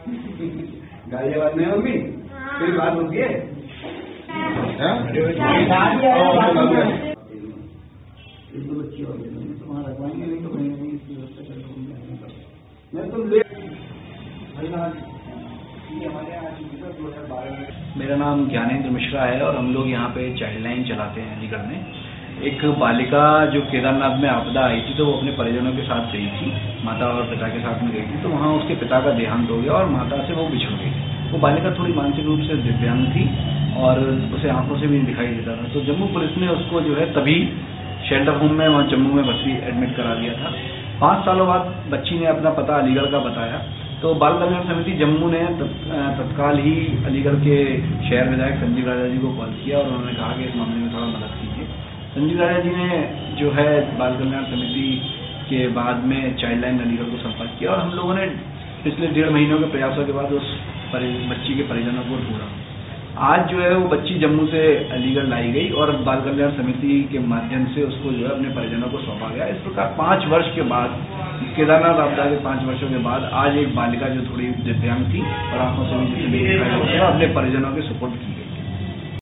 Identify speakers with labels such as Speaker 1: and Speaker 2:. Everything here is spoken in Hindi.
Speaker 1: गाली आवाज़ नहीं होगी फिर बात होती है? एक दो बच्चे और वहाँ रखवाएँगे नहीं तो कहीं नहीं इसकी व्यवस्था कर मैं तुम ले
Speaker 2: मेरा नाम ज्ञानेंद्र मिश्रा है और हम लोग यहाँ पे चाइल्ड लाइन चलाते हैं अलीगढ़ में। एक बालिका जो केदारनाथ में आपदा आई थी तो वो अपने परिजनों के साथ गई थी, माता और पिता के साथ में गई थी तो वहाँ उसके पिता का देहांत हो गया और माता से वो बिछड़ गई। वो बालिका थोड़ी मानसिक रूप से दिव्यांग थी और उसे आँखों से भी दिखाई देता था। तो जम्मू पुलिस ने उसको जो है तभी शेल्टर होम में वहाँ जम्मू में भर्ती एडमिट करा दिया था। पाँच सालों बाद बच्ची ने अपना पता अलीगढ़ का बताया। तो बाल कल्याण समिति जम्मू ने तत्काल ही अलीगढ़ के शहर विधायक संजीव राजा जी को कॉल किया और उन्होंने कहा कि इस मामले में थोड़ा मदद कीजिए। संजीव राजा जी ने जो है बाल कल्याण समिति के बाद में चाइल्ड लाइन अलीगढ़ को संपर्क किया और हम लोगों ने पिछले डेढ़ महीनों के प्रयासों के बाद उस बच्ची के परिजनों को ढूंढा। आज जो है वो बच्ची जम्मू से अलीगढ़ लाई गई और बाल कल्याण समिति के माध्यम से उसको जो है अपने परिजनों को सौंपा गया। इस प्रकार पाँच वर्ष के बाद केदारनाथ आपदा के पाँच वर्षों के बाद आज एक बालिका जो थोड़ी दिव्यांग थी और आँखों से भी अपने परिजनों के सपोर्ट की गई।